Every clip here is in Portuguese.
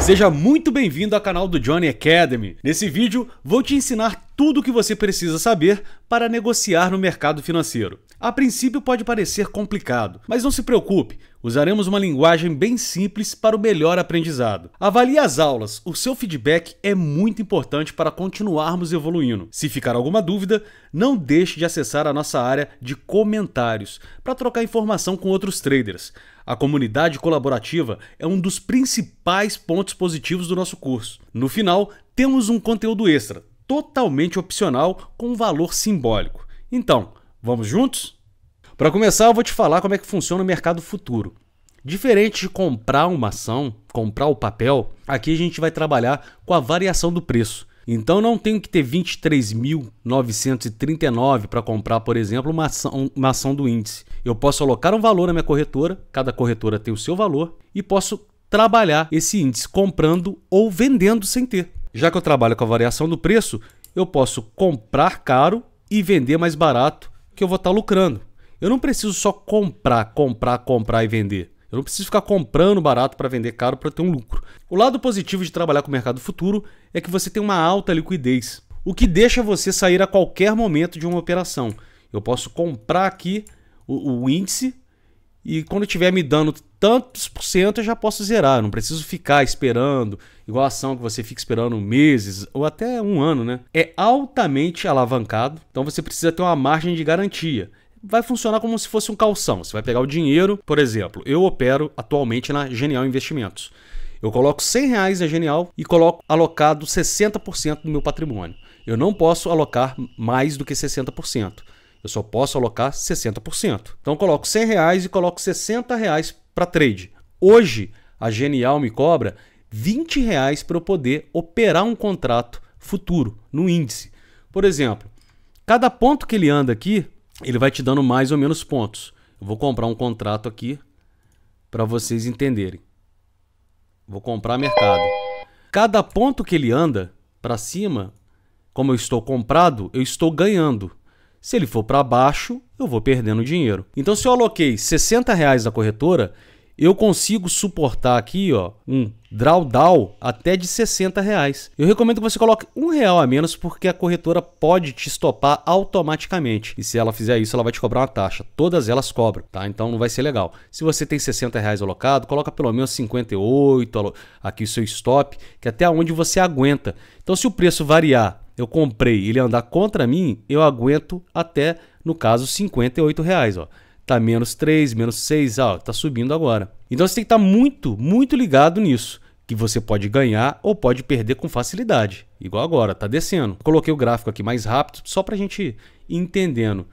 Seja muito bem-vindo ao canal do Johnny Academy. Nesse vídeo, vou te ensinar tudo o que você precisa saber para negociar no mercado financeiro. A princípio pode parecer complicado, mas não se preocupe, usaremos uma linguagem bem simples para o melhor aprendizado. Avalie as aulas, o seu feedback é muito importante para continuarmos evoluindo. Se ficar alguma dúvida, não deixe de acessar a nossa área de comentários para trocar informação com outros traders. A comunidade colaborativa é um dos principais pontos positivos do nosso curso. No final, temos um conteúdo extra, totalmente opcional, com valor simbólico. Então, Vamos juntos? Para começar, eu vou te falar como é que funciona o mercado futuro. Diferente de comprar uma ação, comprar o papel, aqui a gente vai trabalhar com a variação do preço. Então não tenho que ter 23.939 para comprar, por exemplo, uma ação, uma ação do índice. Eu posso alocar um valor na minha corretora, cada corretora tem o seu valor, e posso trabalhar esse índice comprando ou vendendo sem ter. Já que eu trabalho com a variação do preço, eu posso comprar caro e vender mais barato que eu vou estar tá lucrando. Eu não preciso só comprar, comprar, comprar e vender. Eu não preciso ficar comprando barato para vender caro para ter um lucro. O lado positivo de trabalhar com o mercado futuro é que você tem uma alta liquidez, o que deixa você sair a qualquer momento de uma operação. Eu posso comprar aqui o, o índice e quando estiver me dando tantos por cento eu já posso zerar. Não preciso ficar esperando, igual a ação que você fica esperando meses ou até um ano, né? É altamente alavancado, então você precisa ter uma margem de garantia. Vai funcionar como se fosse um calção. Você vai pegar o dinheiro, por exemplo, eu opero atualmente na Genial Investimentos. Eu coloco 100 reais na Genial e coloco alocado 60% do meu patrimônio. Eu não posso alocar mais do que 60%. Eu só posso alocar 60%. Então coloco 100 reais e coloco 60 reais para trade. Hoje a Genial me cobra 20 reais para eu poder operar um contrato futuro no índice. Por exemplo, cada ponto que ele anda aqui, ele vai te dando mais ou menos pontos. Eu vou comprar um contrato aqui para vocês entenderem. Vou comprar mercado. Cada ponto que ele anda para cima, como eu estou comprado, eu estou ganhando. Se ele for para baixo, eu vou perdendo dinheiro. Então, se eu aloquei 60 reais na corretora, eu consigo suportar aqui ó, um drawdown até de 60 reais. Eu recomendo que você coloque um real a menos porque a corretora pode te estopar automaticamente. E se ela fizer isso, ela vai te cobrar uma taxa. Todas elas cobram, tá? Então não vai ser legal. Se você tem 60 reais alocado, coloca pelo menos 58 aqui o seu stop, que é até onde você aguenta. Então se o preço variar eu comprei ele andar contra mim, eu aguento até, no caso, 58 reais. Ó. Tá menos 3, menos 6, ó, tá subindo agora. Então você tem que estar tá muito, muito ligado nisso. Que você pode ganhar ou pode perder com facilidade. Igual agora, tá descendo. Coloquei o gráfico aqui mais rápido, só pra gente ir entendendo.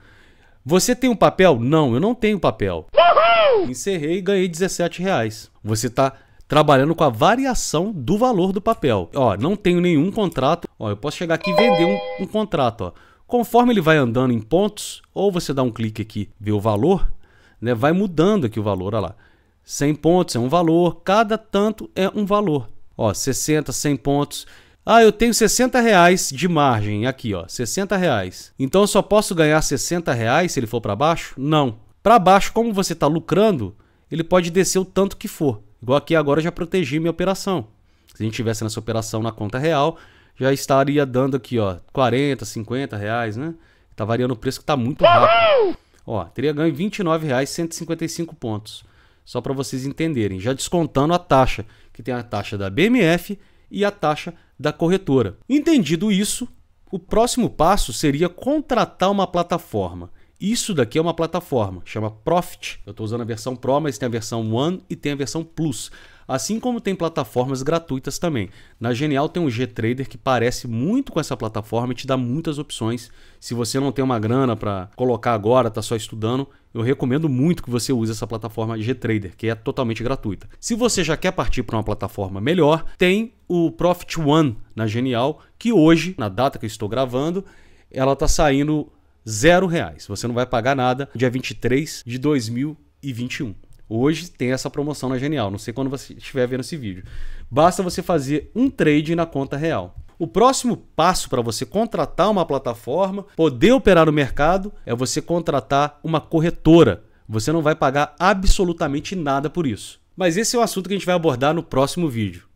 Você tem um papel? Não, eu não tenho papel. Uhul! Encerrei e ganhei 17 reais. Você tá trabalhando com a variação do valor do papel. Ó, não tenho nenhum contrato. Ó, eu posso chegar aqui e vender um, um contrato. Ó. Conforme ele vai andando em pontos, ou você dá um clique aqui, vê o valor, né, vai mudando aqui o valor. Olha lá. 100 pontos é um valor, cada tanto é um valor. Ó, 60, 100 pontos. Ah, eu tenho 60 reais de margem aqui, ó, 60 reais. Então eu só posso ganhar 60 reais se ele for para baixo? Não. Para baixo, como você está lucrando, ele pode descer o tanto que for. Igual aqui agora eu já protegi minha operação. Se a gente tivesse nessa operação na conta real, já estaria dando aqui, ó, 40, 50 reais, né? Tá variando o preço que tá muito rápido. Ó, teria ganho 29 reais 155 pontos. Só para vocês entenderem, já descontando a taxa, que tem a taxa da BMF e a taxa da corretora. Entendido isso, o próximo passo seria contratar uma plataforma. Isso daqui é uma plataforma, chama Profit. Eu estou usando a versão Pro, mas tem a versão One e tem a versão Plus. Assim como tem plataformas gratuitas também. Na Genial tem um G-Trader que parece muito com essa plataforma e te dá muitas opções. Se você não tem uma grana para colocar agora, está só estudando, eu recomendo muito que você use essa plataforma G-Trader, que é totalmente gratuita. Se você já quer partir para uma plataforma melhor, tem o Profit One na Genial, que hoje, na data que eu estou gravando, ela está saindo zero reais. Você não vai pagar nada dia 23 de 2021. Hoje tem essa promoção na Genial. Não sei quando você estiver vendo esse vídeo. Basta você fazer um trade na conta real. O próximo passo para você contratar uma plataforma, poder operar no mercado, é você contratar uma corretora. Você não vai pagar absolutamente nada por isso. Mas esse é o assunto que a gente vai abordar no próximo vídeo.